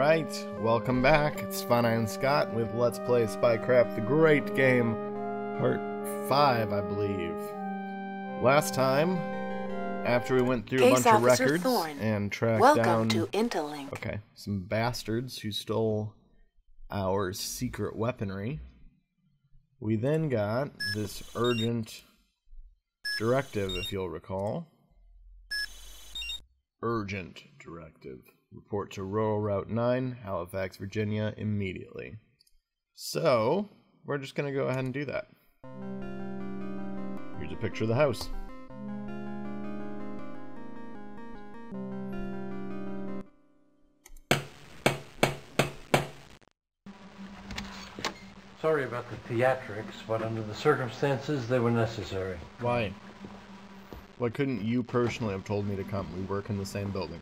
Alright, welcome back. It's Stéphane Iain Scot with Let's Play Spycraft the Great Game, Part 5, I believe. Last time, after we went through a Case bunch of records Thorne, and tracked Welcome down to Interlink. okay, some bastards who stole our secret weaponry, we then got this urgent directive, if you'll recall. Urgent directive. Report to Rural Route 9, Halifax, Virginia, immediately. So, we're just going to go ahead and do that. Here's a picture of the house. Sorry about the theatrics, but under the circumstances, they were necessary. Why? Why couldn't you personally have told me to come? We work in the same building.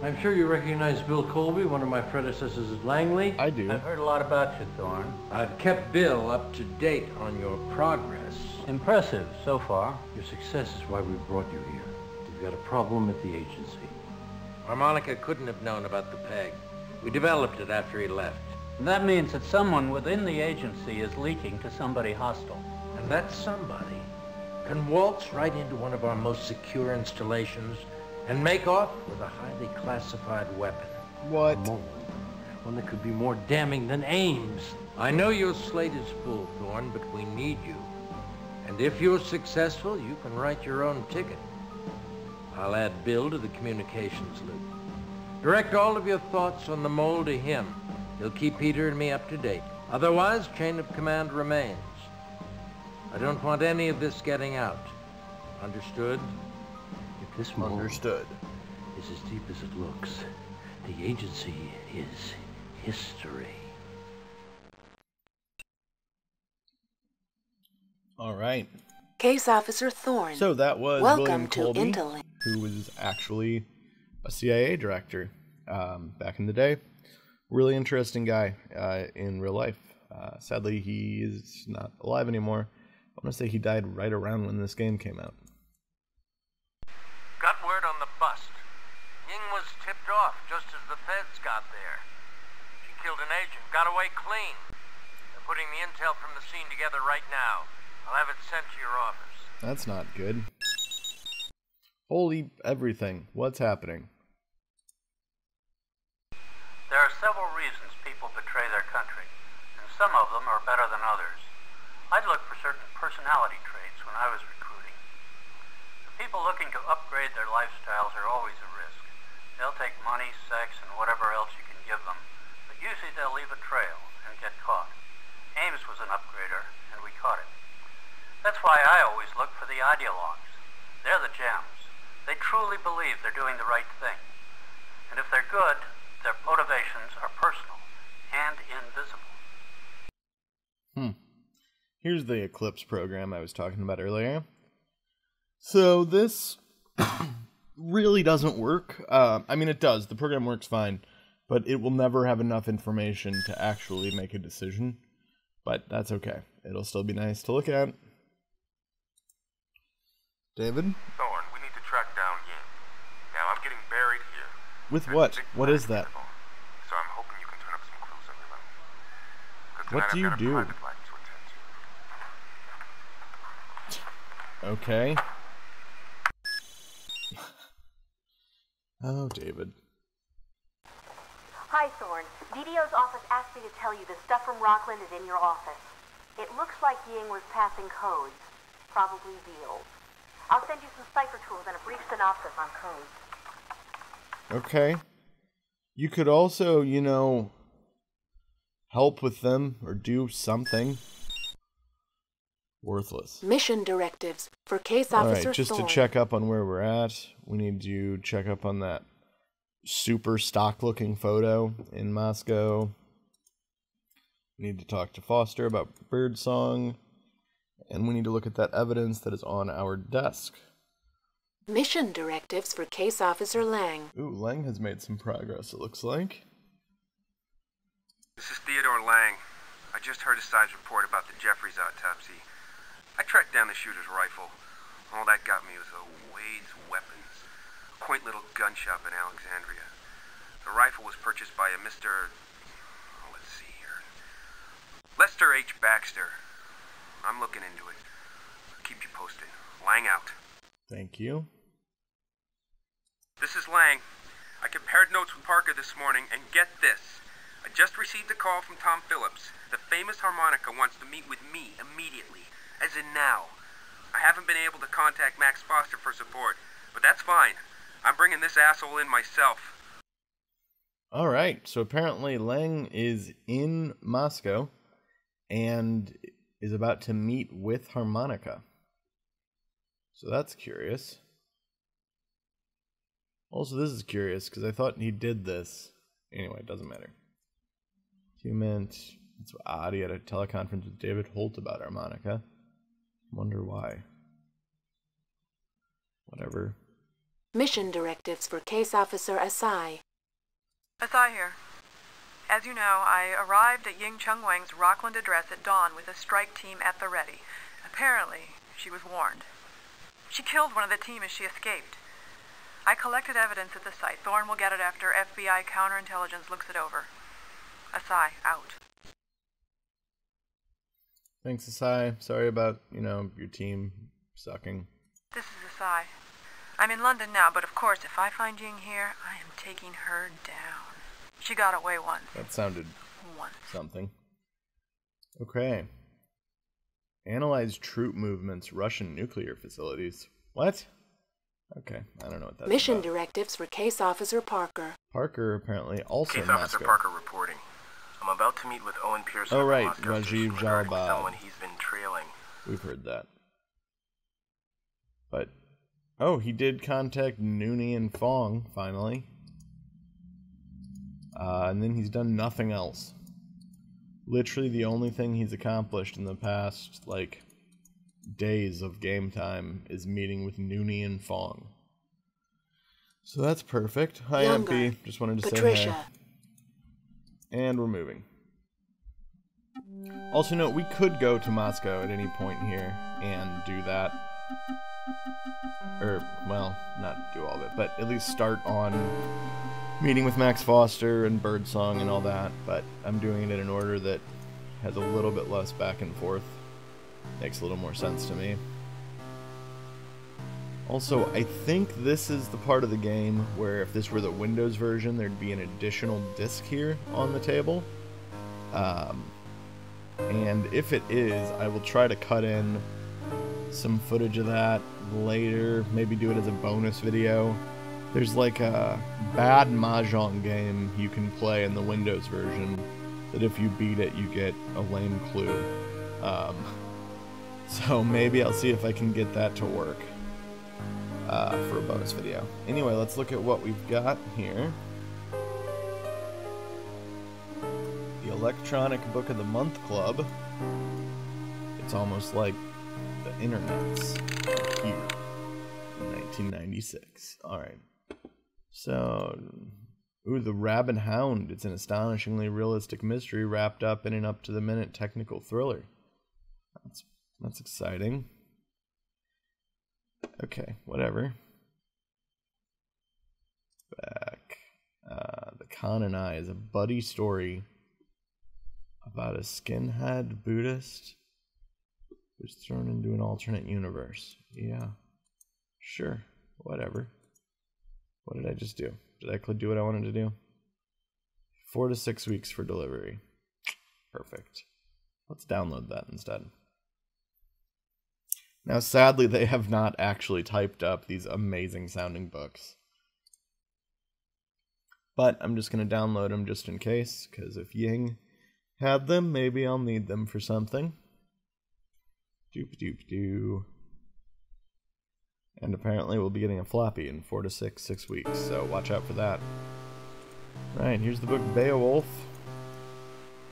I'm sure you recognize Bill Colby, one of my predecessors at Langley. I do. I've heard a lot about you, Thorne. I've kept Bill up to date on your progress. Impressive so far. Your success is why we brought you here. We've got a problem at the agency. Harmonica couldn't have known about the peg. We developed it after he left. And that means that someone within the agency is leaking to somebody hostile. And that somebody can waltz right into one of our most secure installations and make off with a highly classified weapon. What? One that could be more damning than Ames. I know your slate is full, Thorne, but we need you. And if you're successful, you can write your own ticket. I'll add Bill to the communications loop. Direct all of your thoughts on the mole to him. He'll keep Peter and me up to date. Otherwise, chain of command remains. I don't want any of this getting out. Understood? If this mole Understood. is as deep as it looks, the agency is history. All right. Case Officer Thorne. So that was Welcome William to Colby, Interlink. who was actually a CIA director um, back in the day. Really interesting guy uh, in real life. Uh, sadly, he is not alive anymore. I want to say he died right around when this game came out. Got word on the bust. Ying was tipped off just as the feds got there. She killed an agent, got away clean. They're from the scene together right now. I'll have it sent to your office. That's not good. Holy everything. What's happening? There are several reasons people betray their country, and some of them are better than others. I'd look for certain personality traits when I was recruiting. The people looking to upgrade their lifestyles are always a risk. They'll take money, sex, and whatever else you can give them, but usually they'll leave a trail and get caught. Ames was an upgrader, and we caught him. That's why I always look for the ideologues. They're the gems. They truly believe they're doing the right thing. And if they're good, their motivations are personal and invisible. Hmm. Here's the Eclipse program I was talking about earlier. So this really doesn't work. Uh, I mean, it does. The program works fine, but it will never have enough information to actually make a decision. But that's okay. It'll still be nice to look at. David, Thorne, we need to track down Ying. Now, I'm getting buried here. with There's what? What is that? So I'm hoping you can turn up some clues on your own. 'Cause What do I've you do? private life to attend to. Okay. Oh, David. Hi, Thorne. DDO's office asked me to tell you the stuff from Rockland is in your office. It looks like Ying was passing codes, probably deals. I'll send you some cipher tools and a brief synopsis on codes. Okay. You could also, you know, help with them or do something. Worthless. Mission directives for Case All Officer right, just Thorne. to check up on where we're at, we need to check up on that super stock looking photo in Moscow. We need to talk to Foster about Birdsong. And we need to look at that evidence that is on our desk. Mission directives for Case Officer Lang. Ooh, Lang has made some progress, it looks like. This is Theodore Lang. I just heard a side report about the Jeffries autopsy. I tracked down the shooter's rifle. All that got me was a Wade's weapons. Quaint little gun shop in Alexandria. The rifle was purchased by a Mr. oh, Let's see here. Lester H. Baxter. I'm looking into it. I'll keep you posted. Lang out. Thank you. This is Lang. I compared notes with Parker this morning, and get this. I just received a call from Tom Phillips. The famous harmonica wants to meet with me immediately, as in now. I haven't been able to contact Max Foster for support, but that's fine. I'm bringing this asshole in myself. All right. So apparently Lang is in Moscow and is about to meet with Harmonica. So that's curious. Also, this is curious because I thought he did this. Anyway, it doesn't matter. Minutes. It's odd. He had a teleconference with David Holt about harmonica. Wonder why. Whatever. Mission directives for Case Officer Asai. Asai here. As you know, I arrived at Ying Chung Wang's Rockland address at dawn with a strike team at the ready. Apparently, she was warned. She killed one of the team as she escaped. I collected evidence at the site. Thorne will get it after FBI counterintelligence looks it over. Asai, out. Thanks, Asai. Sorry about, you know, your team sucking. This is Asai. I'm in London now, but of course, if I find Ying here, I am taking her down. She got away once. That sounded Once. something. Okay. Analyze troop movements, Russian nuclear facilities. What? Okay, I don't know what that's Mission about. directives for Case Officer Parker. Parker apparently also Case in Officer Parker reporting. I'm about to meet with Owen Pearson. Oh, right, Rajiv Station Jalalabad. Someone he's been trailing. We've heard that. But oh, he did contact Nooney and Fong finally. Uh, and then he's done nothing else. Literally, the only thing he's accomplished in the past like days of game time is meeting with Nooney and Fong. So that's perfect. Hi, Younger. MP. Just wanted to say Patricia. hi. And we're moving. Also, note we could go to Moscow at any point here and do that. Or, well, not do all of it, but at least start on meeting with Max Foster and Birdsong and all that. But I'm doing it in an order that has a little bit less back and forth. Makes a little more sense to me. Also, I think this is the part of the game where if this were the Windows version, there'd be an additional disc here on the table. Um, and if it is, I will try to cut in some footage of that later, maybe do it as a bonus video. There's like a bad Mahjong game you can play in the Windows version that if you beat it, you get a lame clue. Um, so maybe I'll see if I can get that to work uh, for a bonus video. Anyway, let's look at what we've got here. The Electronic Book of the Month Club. It's almost like the internet's here in 1996. All right. So, ooh, The Rabbit Hound. It's an astonishingly realistic mystery wrapped up in an up to the minute technical thriller. That's that's exciting. Okay, whatever. Back. Uh, the Khan and I is a buddy story about a skinhead Buddhist who's thrown into an alternate universe. Yeah. Sure. Whatever. What did I just do? Did I do what I wanted to do? Four to six weeks for delivery. Perfect. Let's download that instead. Now, sadly, they have not actually typed up these amazing sounding books. But I'm just going to download them just in case, because if Ying had them, maybe I'll need them for something. Doop doop doo. And apparently we'll be getting a floppy in four to six, six weeks, so watch out for that. Right, here's the book Beowulf.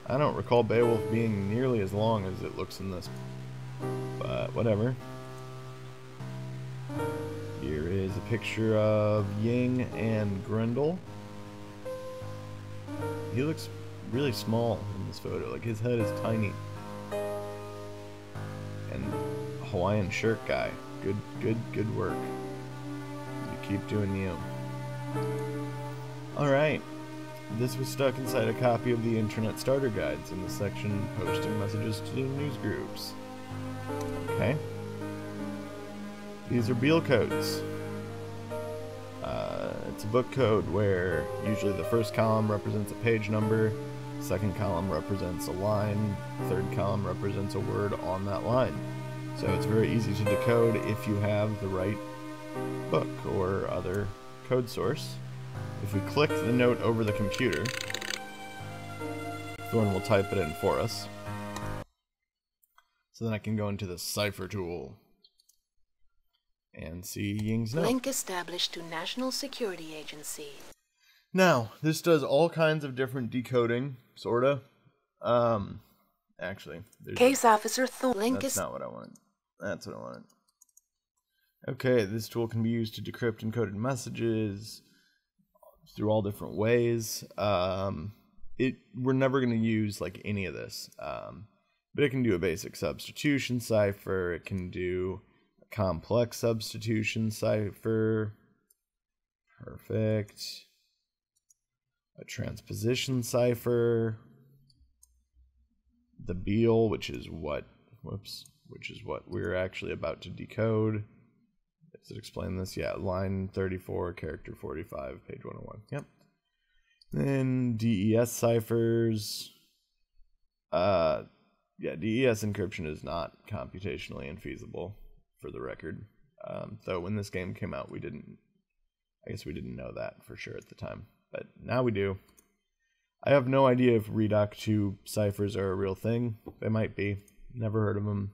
I don't recall Beowulf being nearly as long as it looks in this, but whatever. Here is a picture of Ying and Grendel. He looks really small in this photo, like his head is tiny. And Hawaiian shirt guy. Good, good, good work. You keep doing you. Alright. This was stuck inside a copy of the Internet Starter Guides in the section posting messages to news groups. Okay. These are Beale codes. Uh, it's a book code where usually the first column represents a page number, second column represents a line, third column represents a word on that line. So it's very easy to decode if you have the right book or other code source. If we click the note over the computer, Thorne will type it in for us. So then I can go into the cipher tool and see Ying's note. Link established to National Security Agency. Now, this does all kinds of different decoding, sorta. Um, actually, there's Case Officer Thorne. Link That's is not what I wanted. That's what I wanted. Okay, this tool can be used to decrypt encoded messages through all different ways. Um, it we're never going to use like any of this, um, but it can do a basic substitution cipher. It can do a complex substitution cipher. Perfect. A transposition cipher. The Beale, which is what whoops, which is what we're actually about to decode. Does it explain this? Yeah, line 34, character 45, page 101. Yep. Then DES ciphers. Uh, yeah, DES encryption is not computationally infeasible, for the record. Um, though when this game came out, we didn't. I guess we didn't know that for sure at the time, but now we do. I have no idea if Redoc 2 ciphers are a real thing. They might be. Never heard of them.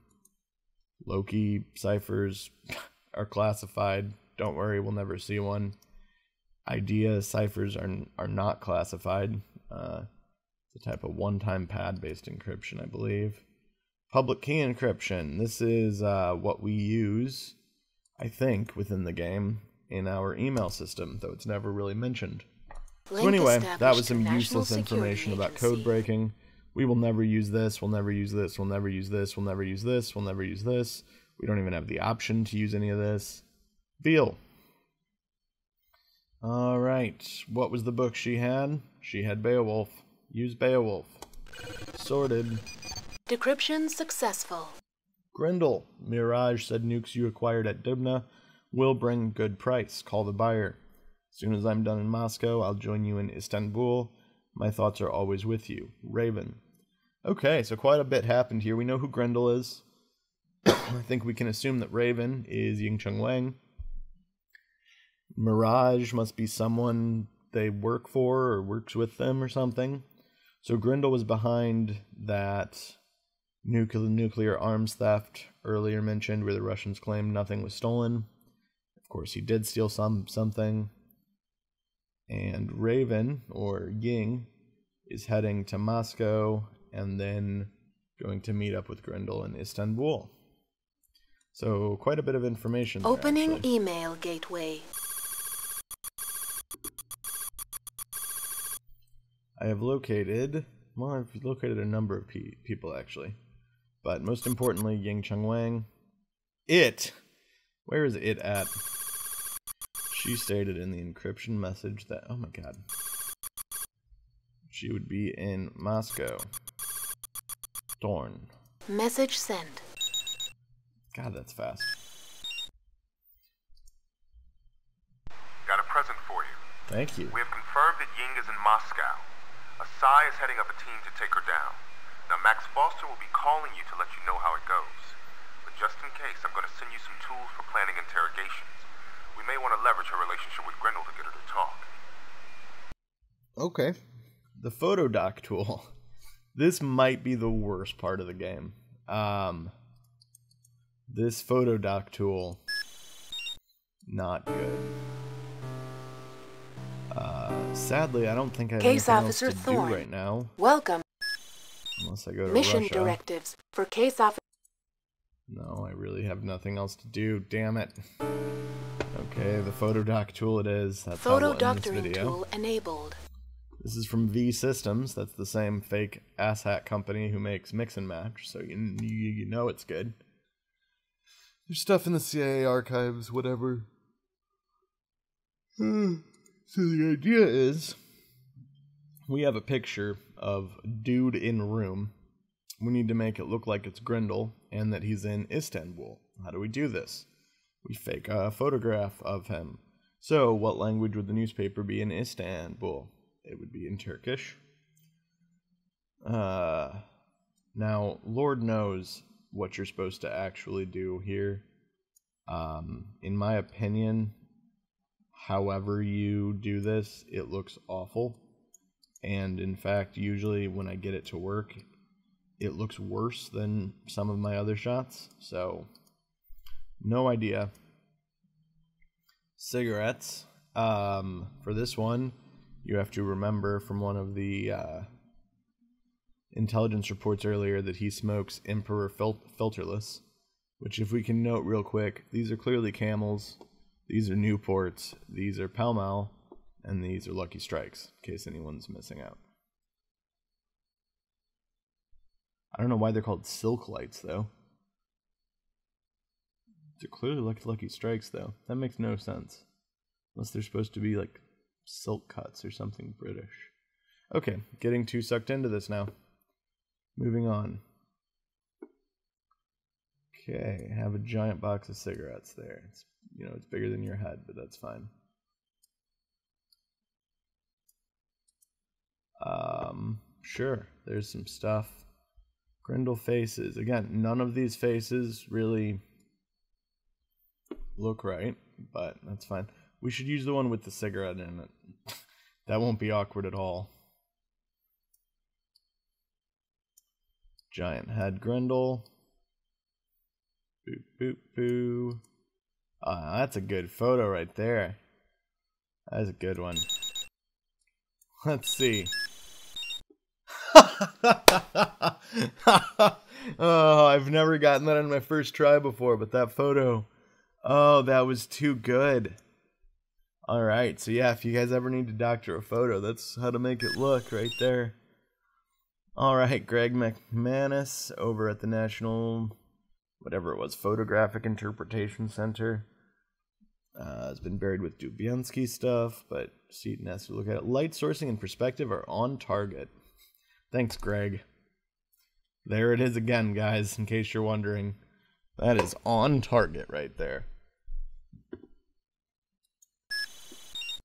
Loki ciphers are classified. Don't worry, we'll never see one. Idea ciphers are are not classified. Uh, it's a type of one-time pad-based encryption, I believe. Public key encryption. This is uh, what we use, I think, within the game in our email system, though it's never really mentioned. So anyway, that was some useless information about code breaking. We will never use this. We'll never use this. We'll never use this. We'll never use this. We'll never use this. We don't even have the option to use any of this. Beale. All right. What was the book she had? She had Beowulf. Use Beowulf. Sorted. Decryption successful. Grendel. Mirage said nukes you acquired at Dubna will bring good price. Call the buyer. As soon as I'm done in Moscow, I'll join you in Istanbul. My thoughts are always with you. Raven. Okay, so quite a bit happened here. We know who Grendel is. I think we can assume that Raven is Ying Chung Wang. Mirage must be someone they work for or works with them or something. So Grendel was behind that nuclear nuclear arms theft earlier mentioned where the Russians claimed nothing was stolen. Of course, he did steal some something. And Raven or Ying is heading to Moscow and then going to meet up with Grendel in Istanbul. So quite a bit of information. there, Opening actually. email gateway. I have located, well, I've located a number of pe- people actually, but most importantly, Ying Chung Wang. It, where is it at? She stated in the encryption message that, oh my god, she would be in Moscow. Thorne. Message sent. God, that's fast. Got a present for you. Thank you. We have confirmed that Ying is in Moscow. Asai is heading up a team to take her down. Now, Max Foster will be calling you to let you know how it goes. But just in case, I'm going to send you some tools for planning interrogations. We may want to leverage her relationship with Grendel to get her to talk. Okay. The photo doc tool. This might be the worst part of the game. Um, this photo doc tool, not good. Uh, sadly, I don't think I have Case anything Officer else to Thorne. do right now, Welcome. unless I go to Mission Russia. directives for case officer. No, I have nothing else to do. Damn it. Okay, the photo doc tool it is. That's how Photo we'll this doctoring video. tool enabled. This is from V Systems. That's the same fake asshat company who makes Mix and Match, so you, you you know it's good. There's stuff in the CIA archives, whatever. Hmm. so the idea is we have a picture of dude in room. We need to make it look like it's Grendel and that he's in Istanbul. How do we do this? We fake a photograph of him. So, what language would the newspaper be in Istanbul? It would be in Turkish. Uh, now, Lord knows what you're supposed to actually do here. Um, in my opinion, however you do this, it looks awful. And in fact, usually when I get it to work, it looks worse than some of my other shots. So, no idea. Cigarettes. Um, for this one, you have to remember from one of the uh, intelligence reports earlier that he smokes Emperor fil- filterless. Which, if we can note real quick, these are clearly camels, these are Newports, these are Pall Mall, and these are Lucky Strikes, in case anyone's missing out. I don't know why they're called Silk Lights, though. They're clearly Lucky, Lucky Strikes, though. That makes no sense. Unless they're supposed to be like silk cuts or something British. Okay, getting too sucked into this now. Moving on. Okay, have a giant box of cigarettes there. It's you know, it's bigger than your head, but that's fine. Um, sure, there's some stuff. Grendel faces. Again, none of these faces really look right, but that's fine. We should use the one with the cigarette in it. that won't be awkward at all. Giant head Grendel. Boop, boop, boo. Ah, that's a good photo right there. That's a good one. Let's see. oh, I've never gotten that on my first try before, but that photo. Oh, that was too good. All right, so yeah, if you guys ever need to doctor a photo, that's how to make it look right there. All right, Greg McManus over at the National, whatever it was, Photographic Interpretation Center. Uh, has been buried with Dubinsky stuff, but Seaton has to look at it. Light sourcing and perspective are on target. Thanks, Greg. There it is again, guys, in case you're wondering. That is on target right there.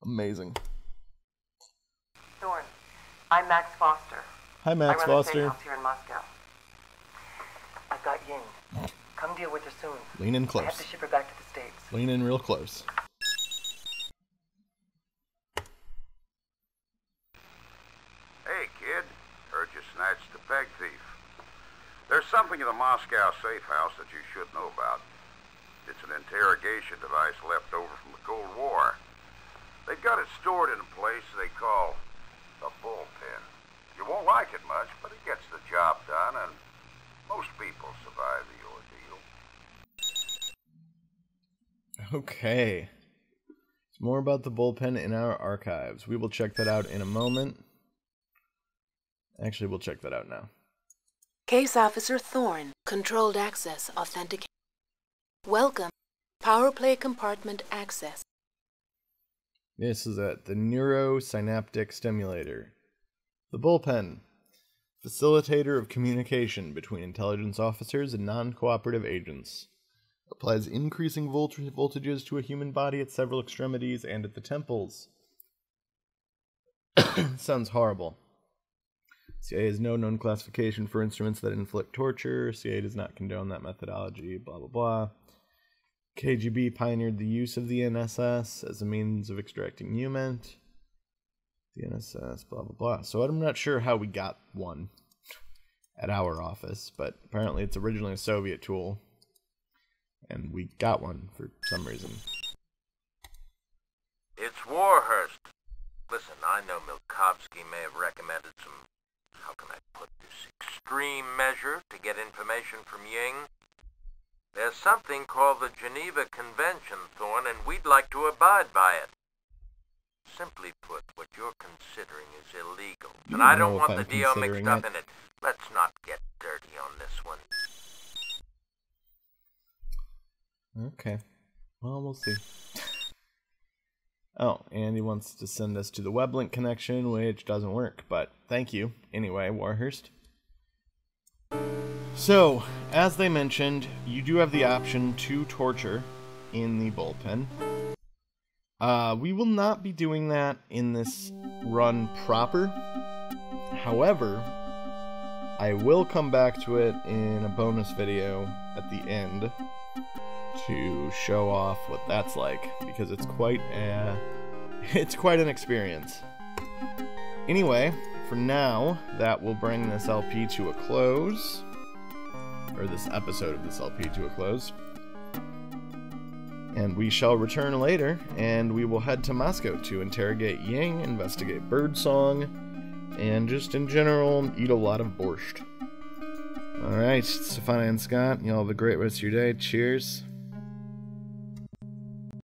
Amazing. Thorne, I'm Max Foster. Hi, Max I run Foster. A house here in Moscow. I've got Ying. Come deal with her soon. Lean in close. I have to ship her back to the States. Lean in real close. Hey, kid. Heard you snatched the peg thief. There's something in the Moscow safe house that you should know about. It's an interrogation device left over from the Cold War. They've got it stored in a place they call the bullpen. You won't like it much, but it gets the job done, and most people survive the ordeal. Okay. It's more about the bullpen in our archives. We will check that out in a moment. Actually, we'll check that out now. Case Officer Thorne, controlled access authentication. Welcome. Power play compartment access. This is at the neurosynaptic stimulator. The bullpen. Facilitator of communication between intelligence officers and non cooperative agents. Applies increasing volt- voltages to a human body at several extremities and at the temples. Sounds horrible. CIA has no known classification for instruments that inflict torture. CIA does not condone that methodology. Blah, blah, blah. KGB pioneered the use of the NSS as a means of extracting UMENT. The NSS, blah, blah, blah. So I'm not sure how we got one at our office, but apparently it's originally a Soviet tool. And we got one for some reason. It's Warhurst. Listen, I know Milkovsky may have recommended some, how can I put this, extreme measure to get information from Ying. There's something called the Geneva Convention, Thorne, and we'd like to abide by it. Simply put, what you're considering is illegal. You and I don't want I'm the deal mixed up it. in it. Let's not get dirty on this one. Okay. Well, we'll see. Oh, and he wants to send us to the web link connection, which doesn't work, but thank you. Anyway, Warhurst. So, as they mentioned, you do have the option to torture in the bullpen. Uh, we will not be doing that in this run proper. However, I will come back to it in a bonus video at the end to show off what that's like because it's quite uh, a it's quite an experience. Anyway, for now, that will bring this LP to a close or this episode of this LP to a close. And we shall return later, and we will head to Moscow to interrogate Ying, investigate Birdsong, and just in general, eat a lot of borscht. Alright, Stéphane Iain Scot, y'all have a great rest of your day. Cheers.